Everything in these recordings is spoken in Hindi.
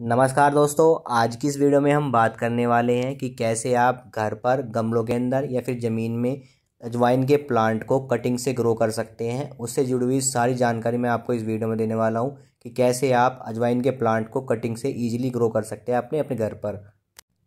नमस्कार दोस्तों, आज की इस वीडियो में हम बात करने वाले हैं कि कैसे आप घर पर गमलों के अंदर या फिर ज़मीन में अजवाइन के प्लांट को कटिंग से ग्रो कर सकते हैं। उससे जुड़ी हुई सारी जानकारी मैं आपको इस वीडियो में देने वाला हूँ कि कैसे आप अजवाइन के प्लांट को कटिंग से ईजिली ग्रो कर सकते हैं अपने अपने घर पर।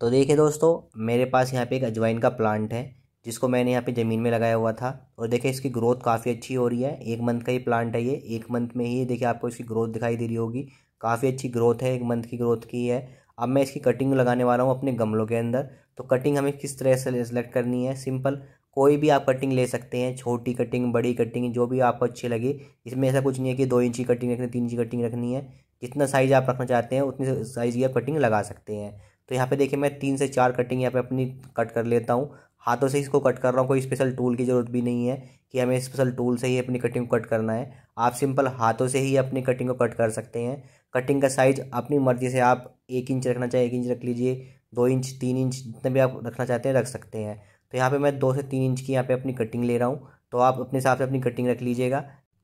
तो देखिए दोस्तों, मेरे पास यहाँ पर एक अजवाइन का प्लांट है, जिसको मैंने यहाँ पे ज़मीन में लगाया हुआ था। और देखिए, इसकी ग्रोथ काफ़ी अच्छी हो रही है। एक मंथ का ही प्लांट है ये। एक मंथ में ही देखिए आपको इसकी ग्रोथ दिखाई दे रही होगी। काफ़ी अच्छी ग्रोथ है, एक मंथ की ग्रोथ की है। अब मैं इसकी कटिंग लगाने वाला हूँ अपने गमलों के अंदर। तो कटिंग हमें किस तरह से सेलेक्ट करनी है? सिंपल कोई भी आप कटिंग ले सकते हैं, छोटी कटिंग, बड़ी कटिंग, जो भी आपको अच्छी लगे। इसमें ऐसा कुछ नहीं है कि दो इंची कटिंग रखनी, तीन इंची कटिंग रखनी है। जितना साइज़ आप रखना चाहते हैं, उतनी साइज़ की आप कटिंग लगा सकते हैं। तो यहाँ पे देखिए मैं तीन से चार कटिंग यहाँ पे अपनी कट कर लेता हूँ। हाथों से इसको कट कर रहा हूँ, कोई स्पेशल टूल की ज़रूरत भी नहीं है कि हमें स्पेशल टूल से ही अपनी कटिंग को कट करना है। आप सिंपल हाथों से ही अपनी कटिंग को कट कर सकते हैं। कटिंग का साइज़ अपनी मर्ज़ी से आप एक इंच रखना चाहें, एक इंच रख लीजिए, दो इंच तीन इंच जितने भी आप रखना चाहते हैं रख सकते हैं। तो यहाँ पे मैं दो से तीन इंच की यहाँ पे अपनी कटिंग ले रहा हूँ। तो आप अपने हिसाब से अपनी कटिंग रख लीजिएगा।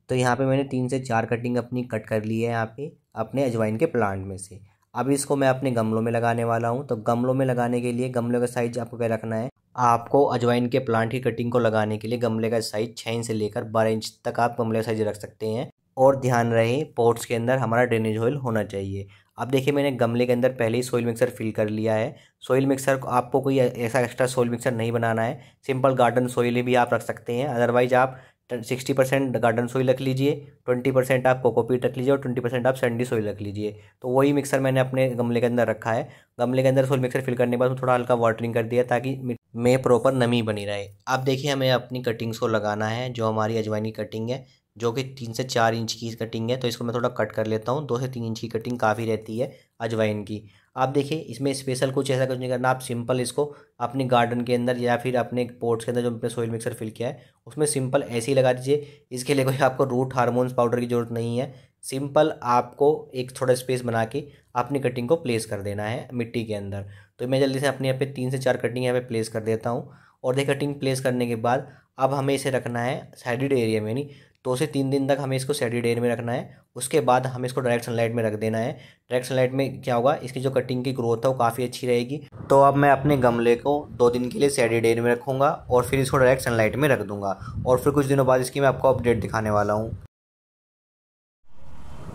तो यहाँ पे मैंने तीन से चार कटिंग अपनी कट कर ली है यहाँ पे अपने अजवाइन के प्लांट में से। अब इसको मैं अपने गमलों में लगाने वाला हूँ। तो गमलों में लगाने के लिए गमलों का साइज़ आपको क्या रखना है? आपको अजवाइन के प्लांट की कटिंग को लगाने के लिए गमले का साइज़ छः इंच से लेकर बारह इंच तक आप गमले का साइज़ रख सकते हैं। और ध्यान रहे पोर्ट्स के अंदर हमारा ड्रेनेज ऑयल होना चाहिए। अब देखिए, मैंने गमले के अंदर पहले ही सोइल मिक्सर फिल कर लिया है। सोइल मिक्सर को, आपको कोई ऐसा एक्स्ट्रा सोइल मिक्सर नहीं बनाना है। सिंपल गार्डन सोइल भी आप रख सकते हैं। अदरवाइज़ आप सिक्सटी परसेंट गार्डन सोइल रख लीजिए, ट्वेंटी परसेंट आप कोकोपीट रख लीजिए और ट्वेंटी परसेंट आप सैंडी सोइल रख लीजिए। तो वही मिक्सर मैंने अपने गमले के अंदर रखा है। गमले के अंदर सोइल मिक्सर फिल करने के बाद थोड़ा हल्का वाटरिंग कर दिया ताकि में प्रॉपर नमी बनी रहे। अब देखिए, हमें अपनी कटिंग्स को लगाना है, जो हमारी अजवानी कटिंग है, जो कि तीन से चार इंच की कटिंग है तो इसको मैं थोड़ा कट कर लेता हूँ। दो से तीन इंच की कटिंग काफ़ी रहती है अजवाइन की। आप देखिए, इसमें स्पेशल कुछ ऐसा कुछ नहीं करना। आप सिंपल इसको अपने गार्डन के अंदर या फिर अपने पोर्ट्स के अंदर, जो अपने सोइल मिक्सर फिल किया है, उसमें सिंपल ऐसे ही लगा दीजिए। इसके लिए कोई आपको रूट हारमोन्स पाउडर की ज़रूरत नहीं है। सिंपल आपको एक थोड़ा स्पेस बना के अपनी कटिंग को प्लेस कर देना है मिट्टी के अंदर। तो मैं जल्दी से अपने यहाँ पे तीन से चार कटिंग यहाँ पे प्लेस कर देता हूँ। और देख कटिंग प्लेस करने के बाद अब हमें इसे रखना है साइडेड एरिया में नहीं दो से तीन दिन तक हमें इसको सेडी डेयर में रखना है। उसके बाद हमें इसको डायरेक्ट सनलाइट में रख देना है। डायरेक्ट सनलाइट में क्या होगा? इसकी जो कटिंग की ग्रोथ है वो काफ़ी अच्छी रहेगी। तो अब मैं अपने गमले को दो दिन के लिए सेडी डेयर में रखूँगा और फिर इसको डायरेक्ट सनलाइट में रख दूँगा। और फिर कुछ दिनों बाद इसकी मैं आपको अपडेट दिखाने वाला हूँ।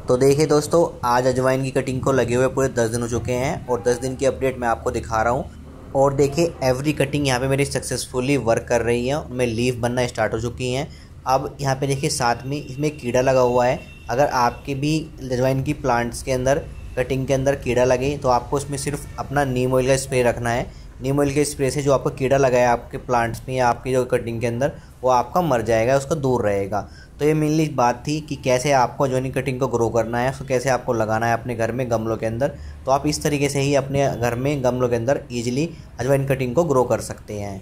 तो देखिए दोस्तों, आज अजवाइन की कटिंग को लगे हुए पूरे दस दिन हो चुके हैं और दस दिन की अपडेट मैं आपको दिखा रहा हूँ। और देखिए एवरी कटिंग यहाँ पे मेरी सक्सेसफुली वर्क कर रही है। उनमें लीव बनना स्टार्ट हो चुकी हैं। अब यहाँ पे देखिए, साथ में इसमें कीड़ा लगा हुआ है। अगर आपके भी अजवाइन की प्लांट्स के अंदर कटिंग के अंदर कीड़ा लगे तो आपको उसमें सिर्फ़ अपना नीम ऑयल का स्प्रे रखना है। नीम ऑयल के स्प्रे से जो आपको कीड़ा लगाया आपके प्लांट्स में या आपकी जो कटिंग के अंदर, वो आपका मर जाएगा, उसका दूर रहेगा। तो ये मेनली बात थी कि कैसे आपको जोनी कटिंग को ग्रो करना है, उसको कैसे आपको लगाना है अपने घर में गमलों के अंदर। तो आप इस तरीके से ही अपने घर में गमलों के अंदर ईजिली अजवाइन कटिंग को ग्रो कर सकते हैं।